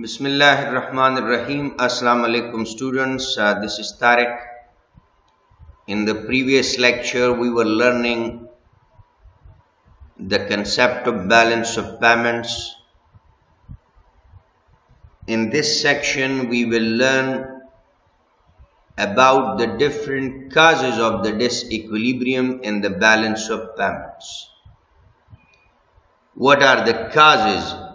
Bismillah ar-Rahman ar-Rahim. Assalamu alaikum students. Uh, this is Tariq. In the previous lecture we were learning the concept of balance of payments. In this section we will learn about the different causes of the disequilibrium in the balance of payments. What are the causes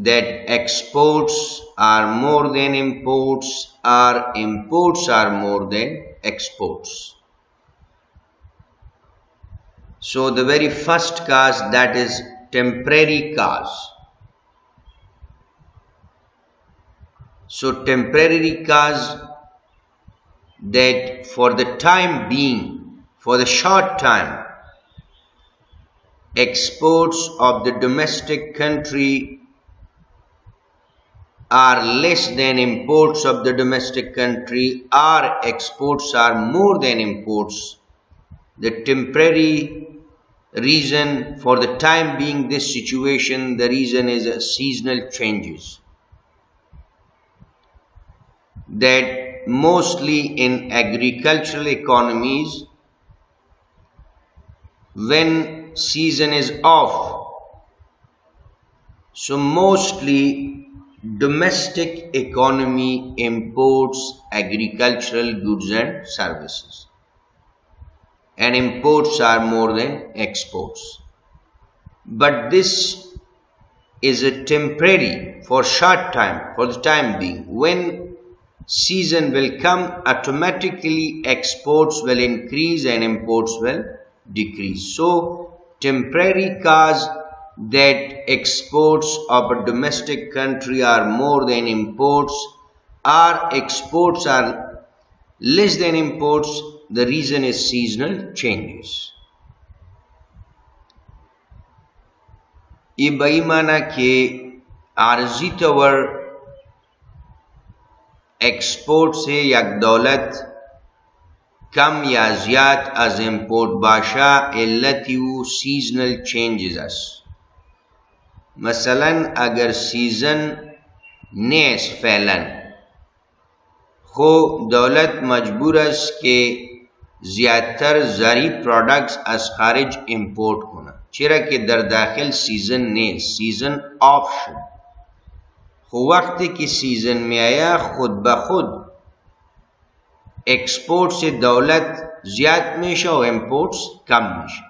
that exports are more than imports or imports are more than exports. So the very first cause that is temporary cause. So temporary cause that for the time being, for the short time, exports of the domestic country are less than imports of the domestic country or exports are more than imports. The temporary reason for the time being this situation, the reason is seasonal changes. That mostly in agricultural economies, when season is off, so mostly domestic economy imports agricultural goods and services. And imports are more than exports. But this is a temporary for short time for the time being. When season will come automatically exports will increase and imports will decrease. So temporary cause that exports of a domestic country are more than imports or exports are less than imports the reason is seasonal changes ये बेईमाना के आर्जी तवर export से या दौलत कम या ज्यादा az import बाशा इल्लती seasonal changes مثلا اگر سیزن نیس فیلن خو دولت مجبور است که زیادتر زری پروڈکٹس از خارج امپورٹ کنا چرا که در داخل سیزن نیس سیزن آف شد۔ خو وقتی که سیزن میں آیا، خود بخود ایکسپورٹ سے دولت زیاد میشه و امپورٹس کم میشه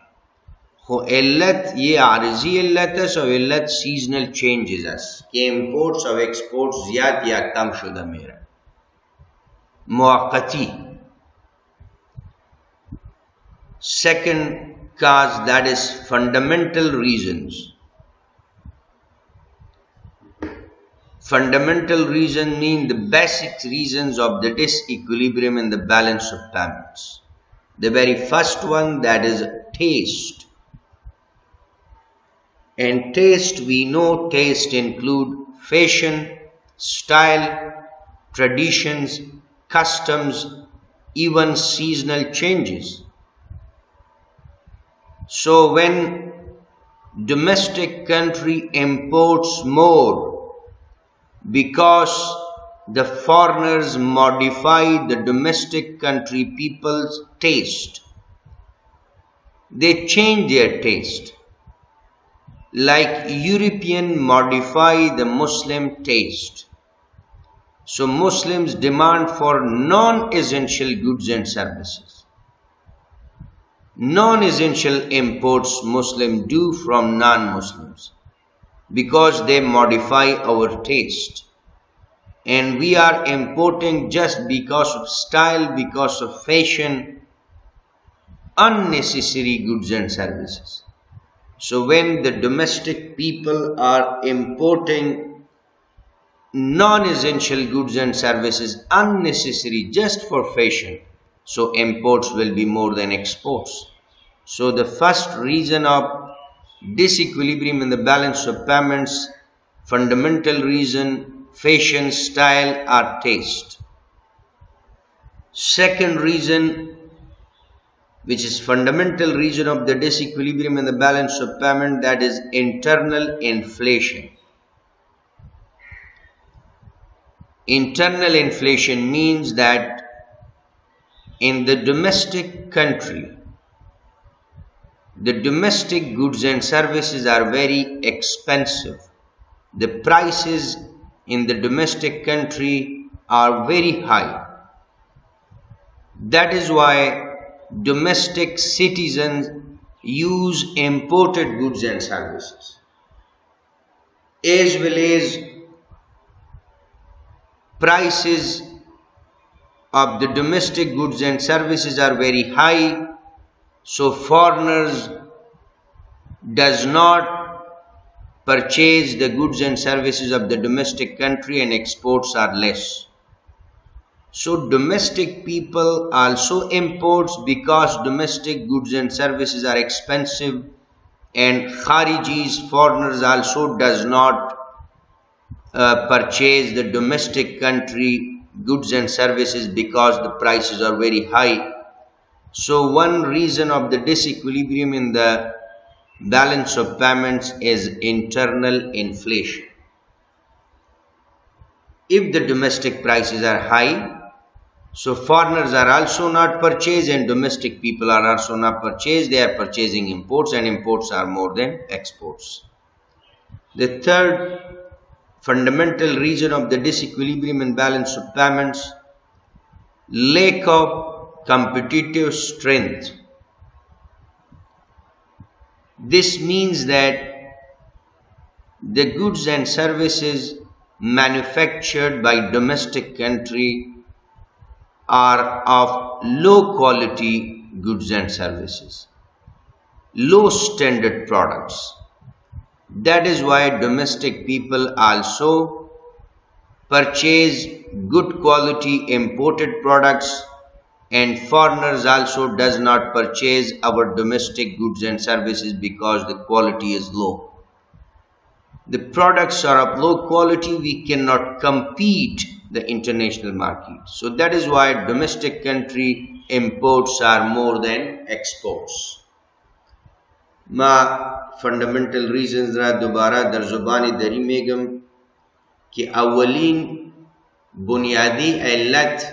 खो इल्लत ये आरजी इल्लत है सो इल्लत सीजनल चेंजेस कि इम्पोर्ट्स और एक्सपोर्ट्स ज्यादा या कम शुदा मेरा मुआती second cause that is fundamental reasons fundamental reason mean the basic reasons of the disequilibrium in the balance of payments the very first one that is taste and taste we know taste include fashion style traditions customs even seasonal changes so when domestic country imports more because the foreigners modify the domestic country people's taste, they change their taste. Like European modify the Muslim taste. So Muslims demand for non-essential goods and services. Non-essential imports Muslim do from non-Muslims because they modify our taste. And we are importing just because of style because of fashion unnecessary goods and services so when the domestic people are importing non-essential goods and services unnecessary just for fashion so imports will be more than exports so the first reason of disequilibrium in the balance of payments, fundamental reason, fashion, style or taste. Second reason, which is fundamental reason of the disequilibrium in the balance of payment, that is internal inflation. internal inflation means that in the domestic country, the domestic goods and services are very expensive. The prices in the domestic country are very high. That is why domestic citizens use imported goods and services. As well as prices of the domestic goods and services are very high so foreigners does not purchase the goods and services of the domestic country and exports are less so domestic people also imports because domestic goods and services are expensive and Kharijis foreigners also does not uh, purchase the domestic country goods and services because the prices are very high. So one reason of the disequilibrium in the balance of payments is internal inflation. If the domestic prices are high, so foreigners are also not purchased and domestic people are also not purchased. They are purchasing imports and imports are more than exports. The third fundamental reason of the disequilibrium in balance of payments, lack of competitive strength. This means that the goods and services manufactured by domestic country are of low quality goods and services, low standard products. That is why domestic people also purchase good quality imported products and foreigners also does not purchase our domestic goods and services because the quality is low. The products are of low quality, we cannot compete the international market. So that is why domestic country imports are more than exports. ما فندمنٹل ریزنز را دوباره در زبان دری میگم که اولین بنیادی علت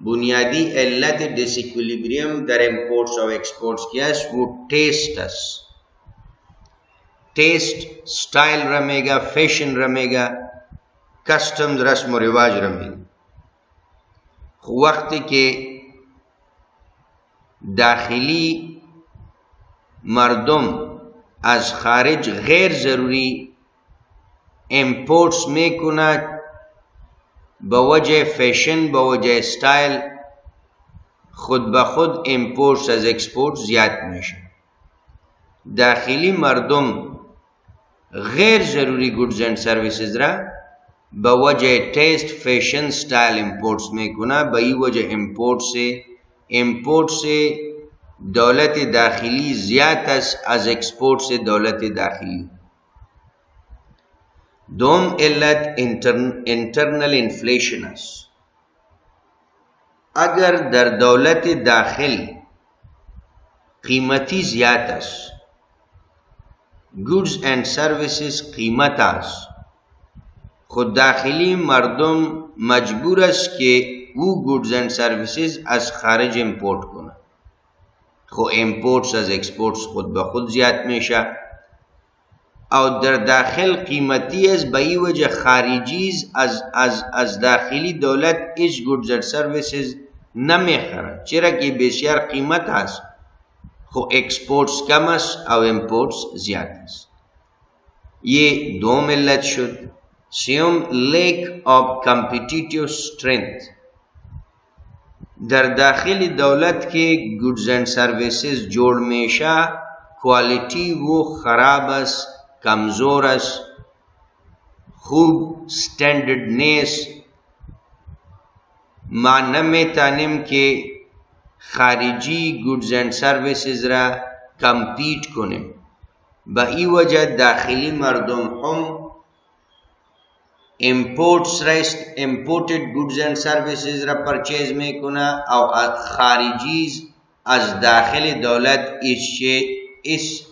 بنیادی علت ڈسیکولیبریم در امپورٹس و ایکسپورٹس کیا ہے وہ ٹیسٹ اس ٹیسٹ سٹائل رہے گا فیشن رہے گا کسٹمز رسم و رواج گا وقت کے داخلی مردم از خارج غیر ضروری امپورٹس میکند به وجه فیشن به وجه ستایل خود به خود امپورتس از اکسپورت زیاد میشه. داخلی مردم غیر ضروری گودز اند سرویسز را به وجه ٹیسٹ فیشن سٹائل امپورٹس میکنه به این وجه امپورٹ سے امپورٹ سے دولت داخلی زیاد است از اکسپورت سے دولت داخلی۔ دوم علت انٹرنل انفلیشن است۔ اگر در دولت داخل قیمتی زیاد است گودز اینڈ سرویسز قیمت است۔ خود داخلی مردم مجبور است که او گودز اینڈ سرویسز از خارج امپورت کنند. خو امپورتس از اکسپورتس خود به خود زیاد میشه. او در داخل قیمتی است به این وجه خارجیز از, از, از داخلی دولت ایچ گودز و سرویسز نمیخره چرا که بسیار قیمت هست. خو اکسپورتس کم است او امپورتس زیاد است. یہ دوم علت شد سیوم لیک آف کمپیٹیٹیو strength. در داخل دولت کې گودز اینڈ سرویسز جوړ میشه کوالٹی وہ خراب است کمزور است خوب سٹینڈرڈ نیس ما نمیتانیم که خارجی گودز اینڈ سرویسز را کمپیٹ کنیم. به ای وجه داخلی مردم هم imports رئیس imported goods and services را پرچیز میکنه او خارجی از داخل دولت ایش ایش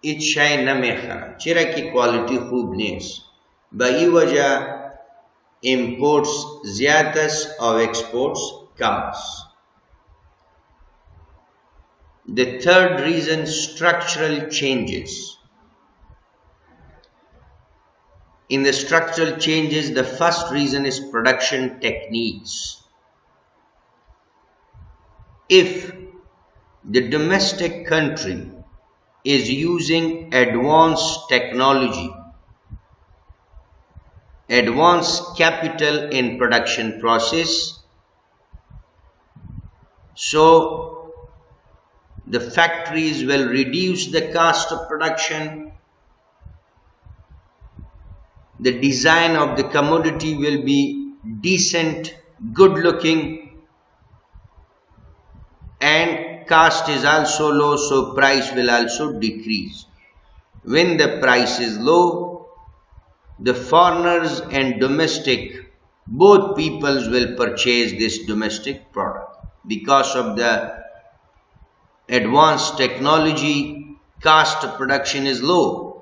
ایش شای نمیخره چرا که کوالیتی خوب نیست به این وجه imports زیاد است او exports کم است The third reason structural changes in the structural changes, the first reason is production techniques. If the domestic country is using advanced technology, advanced capital in production process, so the factories will reduce the cost of production the design of the commodity will be decent, good looking and cost is also low so price will also decrease. When the price is low, the foreigners and domestic both peoples will purchase this domestic product because of the advanced technology cost of production is low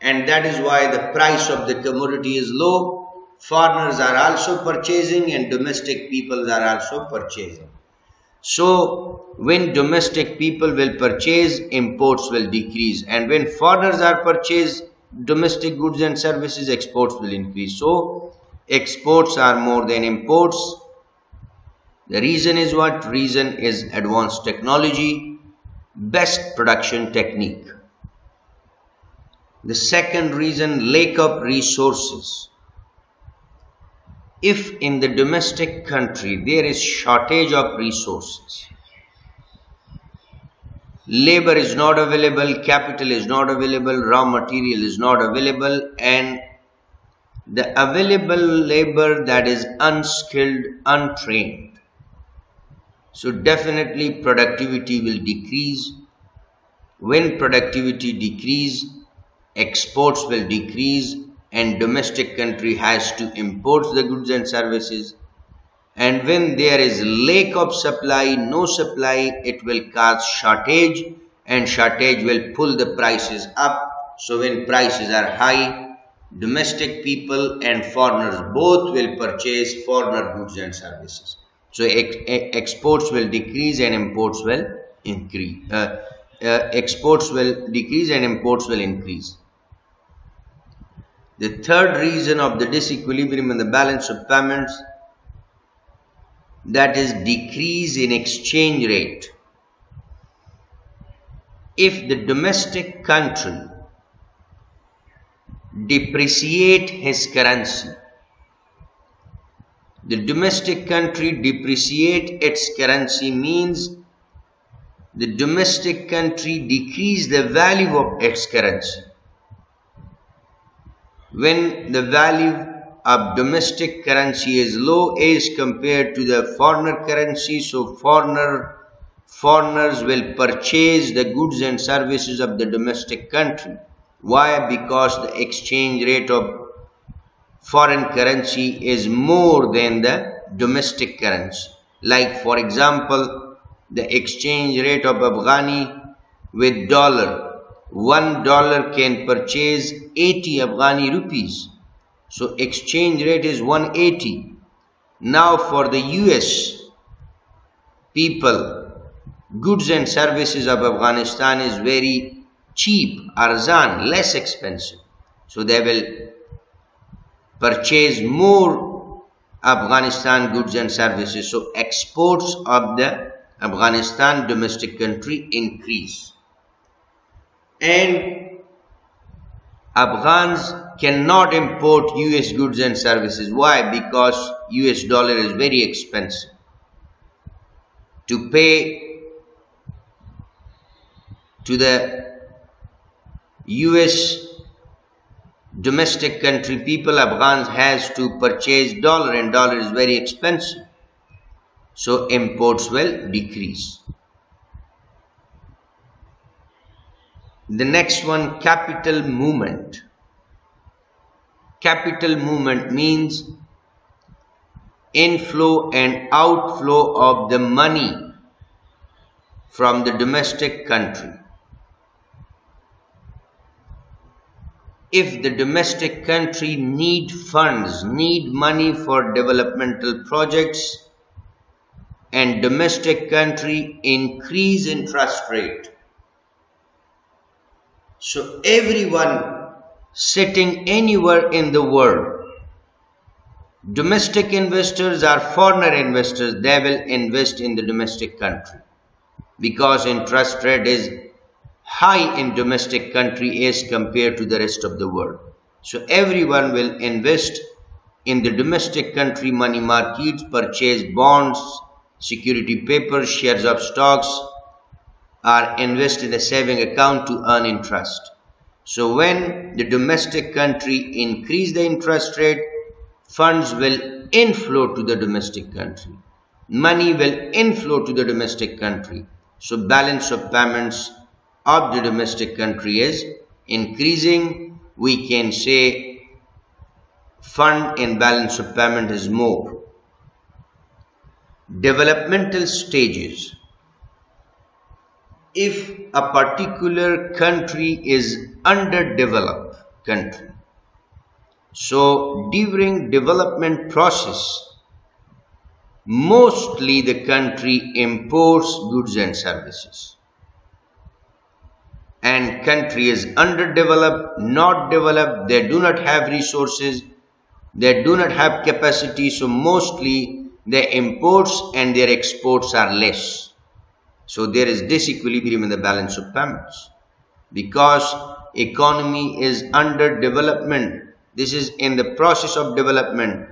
and that is why the price of the commodity is low. Foreigners are also purchasing and domestic people are also purchasing. So, when domestic people will purchase, imports will decrease and when foreigners are purchase domestic goods and services, exports will increase. So, exports are more than imports. The reason is what? Reason is advanced technology, best production technique. The second reason, lack of resources. If in the domestic country there is shortage of resources, labor is not available, capital is not available, raw material is not available and the available labor that is unskilled, untrained. So definitely productivity will decrease. When productivity decrease, exports will decrease and domestic country has to import the goods and services. And when there is lack of supply no supply it will cause shortage and shortage will pull the prices up. So when prices are high domestic people and foreigners both will purchase foreigner goods and services. So ex exports will decrease and imports will increase uh, uh, exports will decrease and imports will increase the third reason of the disequilibrium in the balance of payments that is decrease in exchange rate. If the domestic country depreciate his currency, the domestic country depreciate its currency means the domestic country decrease the value of its currency when the value of domestic currency is low as compared to the foreigner currency so foreigner foreigners will purchase the goods and services of the domestic country. Why? Because the exchange rate of foreign currency is more than the domestic currency. Like for example the exchange rate of afghani with dollar one dollar can purchase 80 Afghani rupees. So exchange rate is 180. Now for the US people, goods and services of Afghanistan is very cheap, arzan, less expensive. So they will purchase more Afghanistan goods and services. So exports of the Afghanistan domestic country increase and Afghans cannot import US goods and services. Why? Because US dollar is very expensive. To pay to the US domestic country people, Afghans has to purchase dollar and dollar is very expensive. So imports will decrease. The next one, capital movement. Capital movement means inflow and outflow of the money from the domestic country. if the domestic country need funds, need money for developmental projects, and domestic country increase interest rate. So everyone sitting anywhere in the world, domestic investors or foreigner investors, they will invest in the domestic country because interest rate is high in domestic country as compared to the rest of the world. So everyone will invest in the domestic country money markets, purchase bonds, security papers, shares of stocks, or invest in a saving account to earn interest. So when the domestic country increase the interest rate, funds will inflow to the domestic country. Money will inflow to the domestic country. So balance of payments of the domestic country is increasing. We can say fund in balance of payment is more. Developmental stages. If a particular country is underdeveloped country, so during development process, mostly the country imports goods and services. And country is underdeveloped, not developed, they do not have resources, they do not have capacity, so mostly their imports and their exports are less. So there is disequilibrium in the balance of payments. Because economy is under development, this is in the process of development,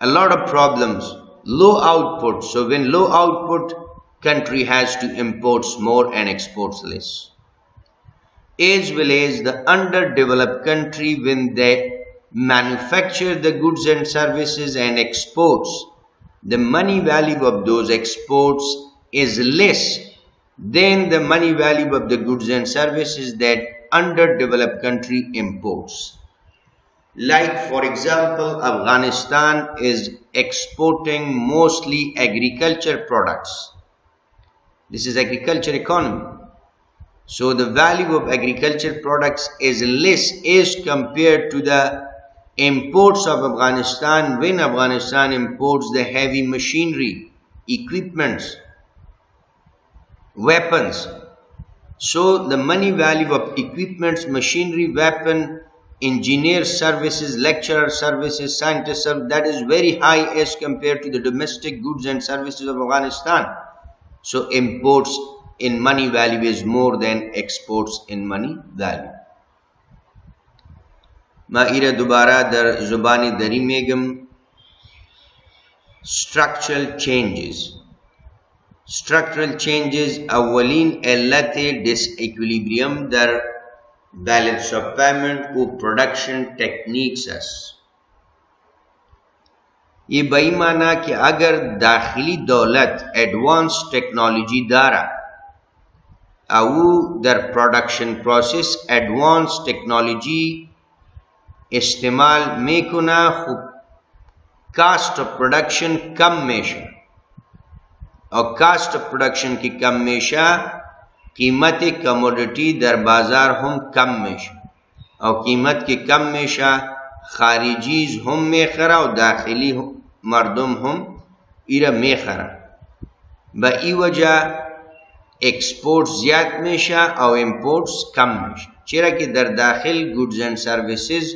a lot of problems low output. So when low output, country has to imports more and exports less. As well as the underdeveloped country when they manufacture the goods and services and exports, the money value of those exports is less than the money value of the goods and services that underdeveloped country imports. Like for example, Afghanistan is exporting mostly agriculture products. This is agriculture economy. So the value of agriculture products is less as compared to the imports of Afghanistan when Afghanistan imports the heavy machinery, equipments, weapons. So the money value of equipments, machinery, weapon, engineer services, lecturer services, scientist services that is very high as compared to the domestic goods and services of Afghanistan. So imports in money value is more than exports in money value. Ma'ira dubara dar zubani darimegam structural changes structural changes اولین علت ډس ایکویلیبریم در بیلنس آف پیمنٹ کو پروڈکشن ٹیکنیکس اس یہ بئی معنی کہ اگر داخلی دولت ایڈوانس ٹیکنالوجی دارا او در پروڈکشن پروسس ایڈوانس ٹیکنالوجی استعمال میکنه خوب کاست آف پروڈکشن کم میشه اور کاسٹ آف پروڈکشن کی کم میشه قیمت کموڈیٹی در بازار هم کم میشه او قیمت کې کم میشه خارجیز هم میخره او داخلی مردم هم ایره میخره به ای وجه اکسپورت زیاد میشه او امپورتس کم میشه چرا که در داخل گودز اند سرویسز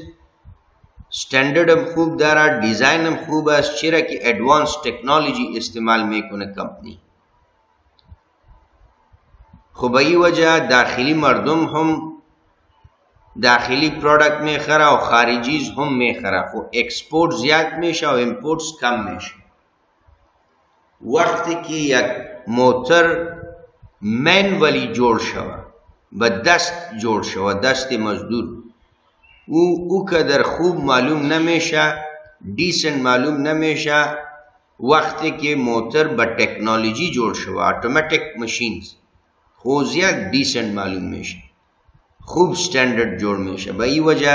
standard हम खूब Dara design हम खूब است چرا که ادوانس technology استعمال میکنه کمپنی خو به ای وجه داخلی مردم هم داخلی پروڈکت میخره و خارجیز هم میخره خو اکسپورت زیاد میشه و امپورتس کم میشه وقتی که یک موتر مینولی جوړ شوه به دست جوړ شوه دست مزدور او او قدر خوب معلوم نمیشه ډیسنت معلوم نمیشه. وخت کې موتر به ټیکنالوژي جوړ شو اتوماتیک ماشينز خو زیات ډیسنت معلوم میشه. خوب سټانډرډ جوړ میشه. به ای وجہ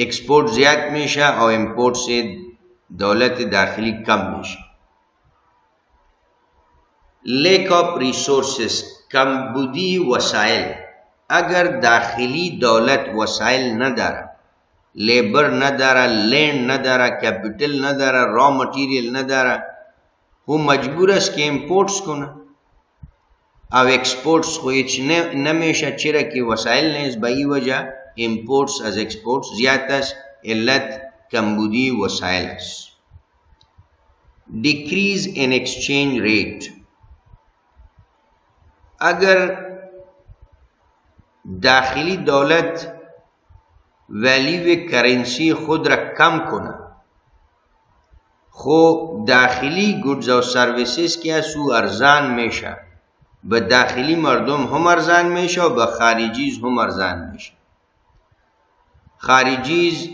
ایکسپورت زیات میشه او امپورت سے دولت داخلی کم میشه. لیک اپ ریسورسز کمبودی وسایل. اگر داخلی دولت وسایل نداره لیبر نداره لند نداره کپیتل نداره را مټیریل نداره هو مجبور است که امپورټس کنه او ایکسپورټس خو هیڅ نه میشه چیرې کې وسایل نه به ای وجه امپورټس از ایکسپورټس زیات است علت کمبودی وسایل است decrease in exchange rate اگر داخلی دولت ولیو کرنسی خود را کم کنه. خو داخلی گودز و سرویسز که سو ارزان میشه به داخلی مردم هم ارزان میشه و به خارجیز هم ارزان میشه. خارجیز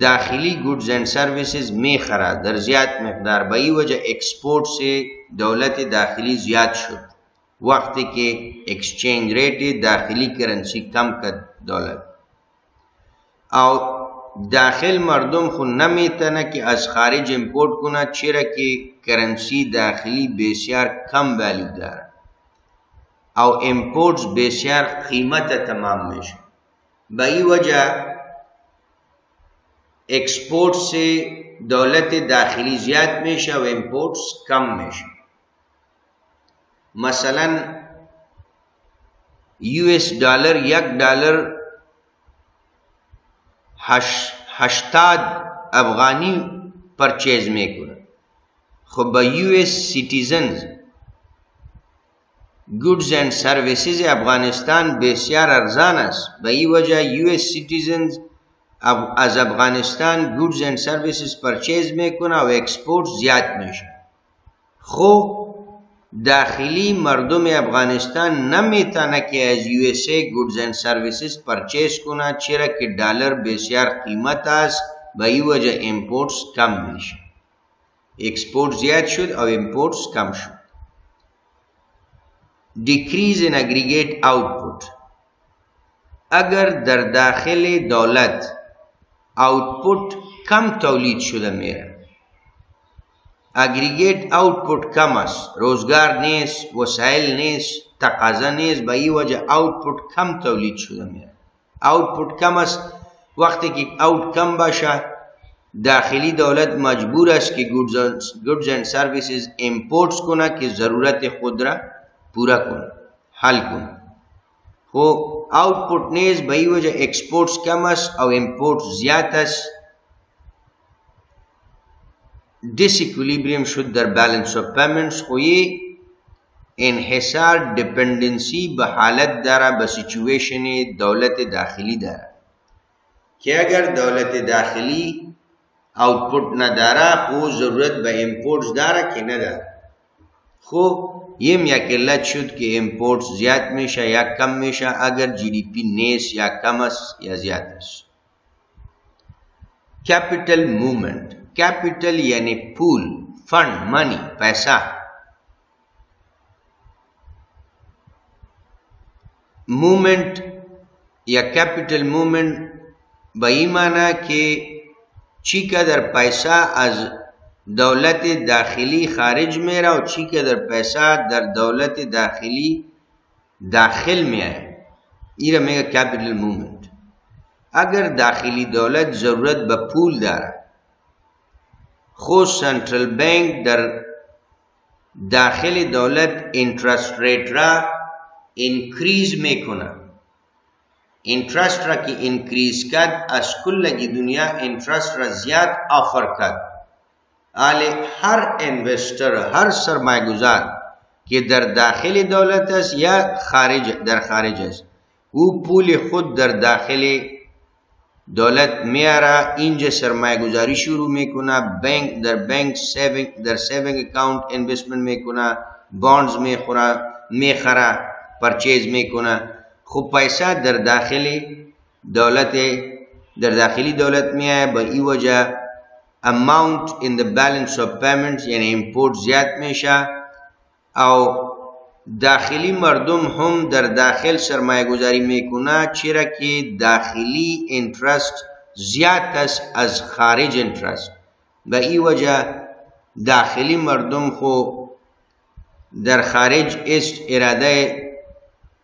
داخلی گودز اینڈ سروسز میخره در زیاد مقدار. به ای وجه ایکسپورٹ سے دولت داخلی زیاد شد وقتی که ایکسچینج ریٹ داخلی کرنسی کم کرد دولت. او داخل مردم خو نمیتونه که از خارج امپورت کنه چرا که کرنسی داخلی بسیار کم ولیو داره. او امپورتس بسیار قیمت تمام میشه. به این وجه ایکسپورت سے دولت داخلی زیاد میشه و امپورتس کم میشه مثلا یو اس ډالر یک ډالر هشتاد افغانی پرچیز میکنه خب با یو ایس سیتیزنز گودز اند سرویسز افغانستان بسیار ارزان است۔ به این وجه یو ایس سیتیزنز از افغانستان گودز اند سرویسز پرچیز میکنه و اکسپورت زیاد میشه خب داخلی مردم افغانستان نمیتونه که از ای گودز اند سرویسز پرچیز کنه چرا که دلار بسیار قیمت است به این وجه امپورتس کم میشه. اکسپورت زیاد شد او امپورتس کم شد. Decrease in aggregate output. اگر در داخل دولت آوتپوت کم تولید شده میره اگریگیت آوتپوت کم است روزگار نیست وسایل نیست تقاضا نیست به این وجه آوتپوت کم تولید شده میره آوتپوت کم است وقتی که آوت کم باشه داخلی دولت مجبور است که گودز اند سرویسز امپورتس کنه که ضرورت خود را پورا کنه حل کنه خو آوتپوت نیز به این وجه اکسپورتس کم است او امپورت زیاد است disequilibrium شد در بالانس of payments خو یې انحصار ڈپندنسی به حالت داره به سیچویشن دولت داخلی داره که اگر دولت داخلی آوتپوت نداره خو ضرورت به امپورتس داره که نداره خب یم یک علت شد که امپورت زیاد میشه یا کم میشه اگر جی دی پی نیست یا کم است یا زیاد است کیپیٹل موومنٹ capital यानी pool fund money पैसा। Movement या capital movement बई माना कि چی قدر پیسا از دولت داخلی خارج میره و چی قدر پیسا در دولت داخلی داخل میره این را میگه کپیتال موومنت اگر داخلی دولت ضرورت به پول داره خود سنترال بانک در داخل دولت انترست ریت را انکریز میکنه. انترست را که انکریز کرد از کل دنیا انترست را زیاد آفر کرد. آلی هر انوستر هر سرمایه گذار که در داخل دولت است یا خارج در خارج است او پول خود در داخل دولت میاره اینجا سرمایه گذاری شروع میکنه بانک در بانک سیوینگ در سیوینگ اکاونت اینوستمنت میکنه بانڈز میخوره میخره پرچیز میکنه خوب پیسه در داخل دولت، در داخلی دولت میایه با ای وجه amount in the balance of payments یعنی امپورت زیاد میشه او داخلی مردم هم در داخل سرمایه گذاری میکنه چرا که داخلی انترست زیاد است از خارج انترست به این وجه داخلی مردم خو در خارج است اراده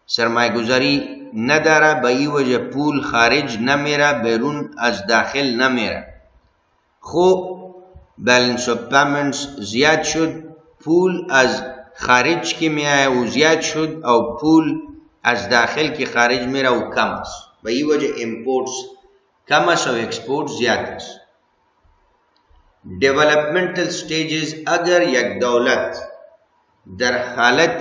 سرمایه گذاری نداره به این وجه پول خارج نمیره بیرون از داخل نمیره. خو balance of payments زیاد شد پول از خارج که میایه و زیاد شد او پول از داخل که خارج میره و کم است. به این وجه امپورتس کم است و اکسپورت زیاد است. Developmental stages اگر یک دولت در حالت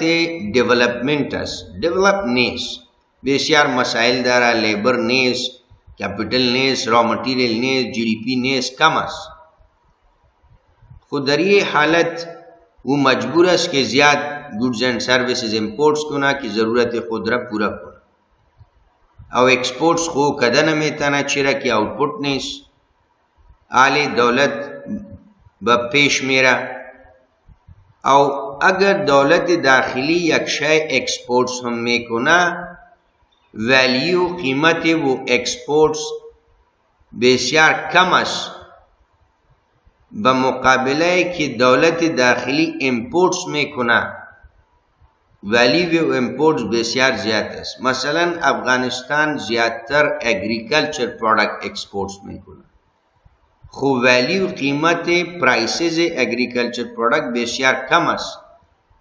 development است develop نیست. بسیار مسائل داره لیبر نیست کپیٹل نیست را مٹیریل نیست جی ڈی پی نیست کم است. خود در یہ वो मजबूर है इसके ज़्याद गुड्स एंड सर्विसेज इम्पोर्ट्स को ना कि ज़रूरत खुद रब पूरा को او اکسپورټس خو کدن میتنه چیرې کی آوټپوټ نیس عالی دولت به پیش میره. او اگر دولت داخلی یک شای اکسپورتس هم میکنه ولیو قیمت و اکسپورتس بسیار کم است. به مقابله که دولت داخلی امپورتس میکنه. ولی و امپورتس بسیار زیاد است. مثلا افغانستان زیادتر اگریکلچر پروڈکٹ اکسپورتس میکنه. خو ولی و قیمت پرایسز اگریکلچر پروڈکٹ بسیار کم است.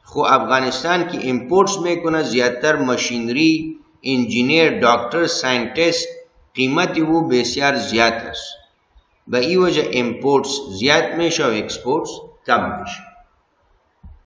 خو افغانستان کی امپورتس میکنه زیادتر مشینری انجینیر دکتر ساینتیست قیمت او بسیار زیاد است به این وجه امپورتس زیاد میشه و اکسپورتس کم میشه.